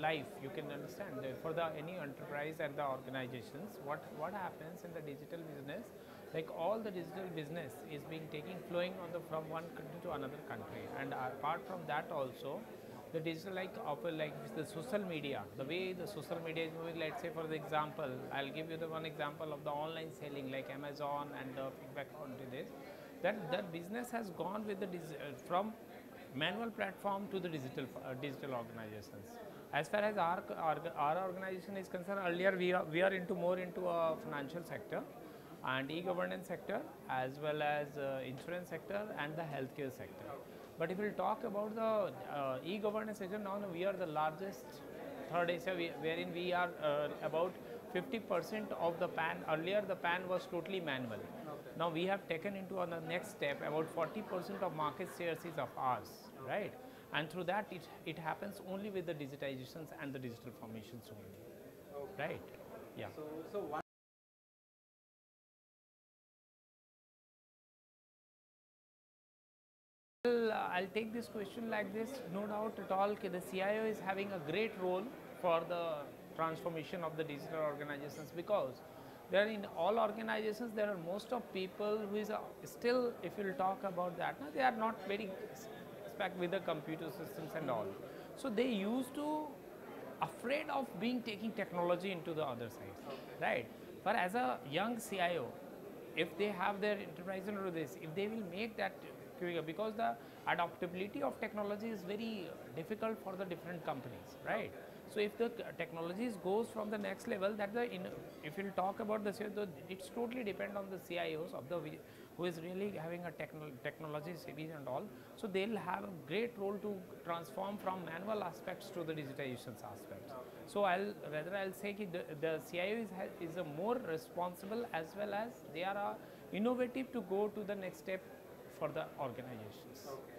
life you can understand. For the any enterprise and the organizations what what happens in the digital business like all the digital business is being taking flowing on the from one country to another country. And apart from that also the digital like offer like the social media the way the social media is moving let's say for the example i'll give you the one example of the online selling like amazon and the feedback onto this. That that business has gone with the uh, from manual platform to the digital uh, digital organizations. As far as our, our our organization is concerned earlier we are we are into more into a financial sector and e-governance sector as well as uh, insurance sector and the healthcare sector. But if we talk about the uh, e-governance sector now we are the largest third Asia we, wherein we are uh, about 50% of the PAN earlier the PAN was totally manual now we have taken into on the next step about 40% of market shares is of ours right? And through that it, it happens only with the digitizations and the digital formations only right? Yeah. So, so one Well, I'll take this question like this. No doubt at all, the CIO is having a great role for the transformation of the digital organizations because there in all organizations there are most of people who is uh, still, if you'll talk about that, they are not very spec with the computer systems and all. So they used to afraid of being taking technology into the other side, right? But as a young CIO, if they have their enterprise into this, if they will make that because the adaptability of technology is very difficult for the different companies, right? So if the technologies goes from the next level, that the in, if you talk about the CIO, it's totally depend on the CIOs of the who is really having a techno, technology savvy and all. So they'll have a great role to transform from manual aspects to the digitization aspects. So I'll rather I'll say the, the CIO is, is a more responsible as well as they are uh, innovative to go to the next step for the organizations. okay.